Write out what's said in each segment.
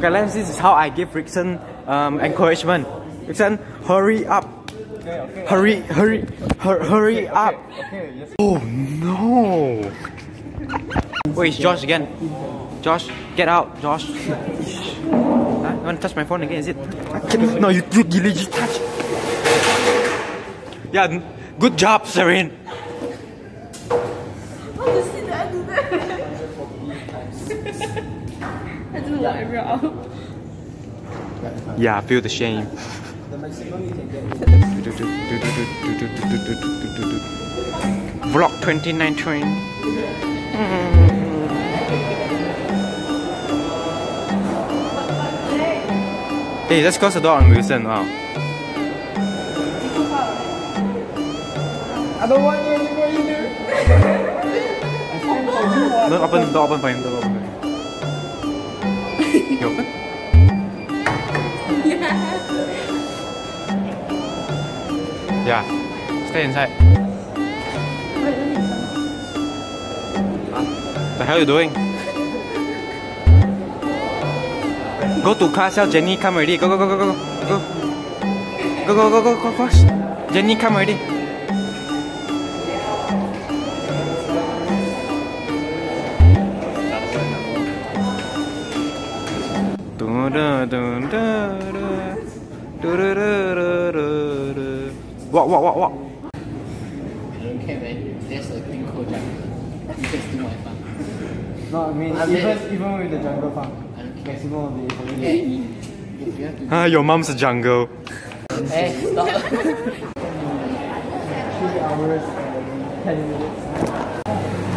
Okay, let's this is how I give Rickson um, encouragement. Rickson, hurry up. Okay, okay. Hurry, hurry, hur- hurry up. Okay, yes. Oh no! Wait, it's Josh again. Josh, get out, Josh. huh? You want to touch my phone again? Is it? No, you, you, you legit touch. Yeah, good job, Serene. How to see that I do that? I do like eyebrow. Yeah, feel the shame. Vlog 29 train. Hey, let's close the door on Wilson. Wow. I don't want you anymore either. I stand for you. what? Don't open, don't open for him. Open? Yeah. Stay inside. The hell you doing? Go to class, tell Jenny come already. Go go go go go go. Go go go go go go. Jenny come already. Walk, walk, walk, walk. I don't care, man. There's a thing called jungle. You can steal my farm. No, I mean, I'm even, dead. even with the jungle farm, I don't care. maximum will be for you. Hey, if you have to. Ah, your mom's a jungle. Hey, stop. Three hours and ten minutes.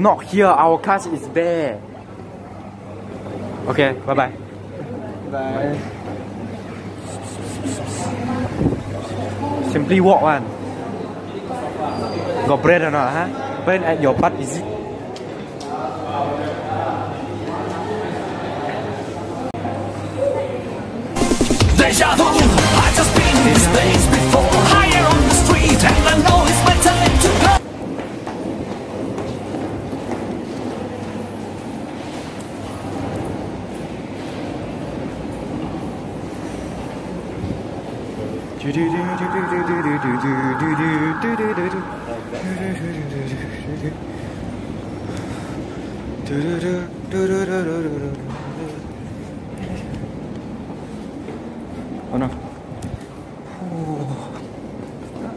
Not here, our class is there. Okay, bye bye. Bye. Simply walk one. Got bread or not, huh? Bread at your butt, is it? Deja vu, I just been in this Oh no.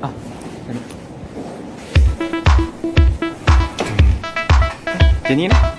Ah, ano.